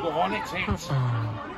Go on, it's it.